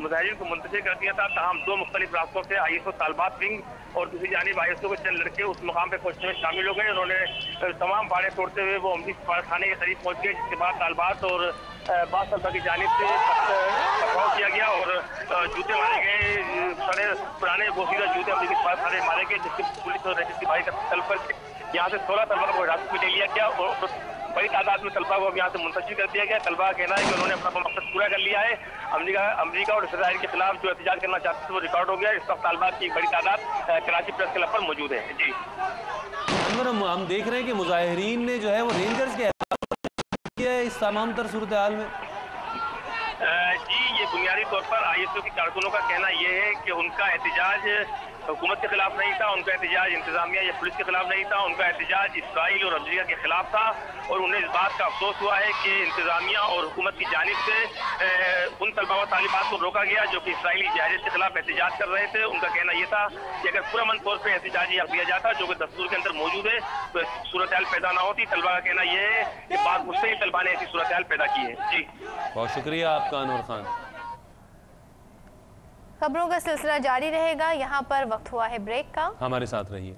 मुजाहिदीन को मुंतशिर कर दिया था तमाम दो मुख्तलिफ़ रास्तों से आई एस ओ तालबात विंग और दूसरी जानब आई एस ओ के चंद लड़के उस मुकाम पर पहुँचने में शामिल हो गए। उन्होंने तमाम बाड़े तोड़ते हुए वो अमृत थाने के करीब पहुँच गए, जिसके बाद तालबात और बास तलबा की जानब से पथराव किया गया और जूते मारे गए। सारे पुराने बोसीदा जूते अमरीकी थाने मारे गए जिससे पुलिस और रजिस्ट्री भाई का पर यहाँ से सोलह तलबा को हिरासत में ले लिया गया और बड़ी तादाद में तलबा को अब यहाँ से मुंतशिर कर दिया गया। तलबा का कहना है कि उन्होंने अपना मकसद पूरा कर लिया है। अमरीका अमरीका और इसराइल के खिलाफ जो एहतजाज करना चाहते थे वो रिकॉर्ड हो गया। इस वक्त तलबा की बड़ी तादाद कराची प्रेस क्लब पर मौजूद है। जी। हम देख रहे हैं कि मुजाहरीन ने जो है वो रेंजर्स के इस तमाम तर सूरत हाल में। जी, ये बुनियादी तौर पर आई एस ओ के कारकुनों का कहना यह है कि उनका एहतजाज हुकूमत के खिलाफ नहीं था, उनका एहतजाज इंतजामिया या पुलिस के खिलाफ नहीं था, उनका एहतजाज इसराइल और अमरीका के खिलाफ था और उन्हें इस बात का अफसोस हुआ है कि इंतजामिया और हुकूमत की जानब से उन तलबा व तालिबात को रोका गया जो कि इसराइली जहाज़ के खिलाफ एहतजाज कर रहे थे। उनका कहना यह था कि अगर पुरमन तौर पर एहतजाजी हक दिया जाता, जो कि दस्तूर के अंदर मौजूद है तो सूरत हाल पैदा ना होती। तलबा का कहना यह है कि बात मुझसे ही तलबा ने ऐसी सूरत हाल पैदा की है। जी। बहुत शुक्रिया आपका अनवर खान। खबरों का सिलसिला जारी रहेगा। यहाँ पर वक्त हुआ है ब्रेक का। हमारे साथ रहिए।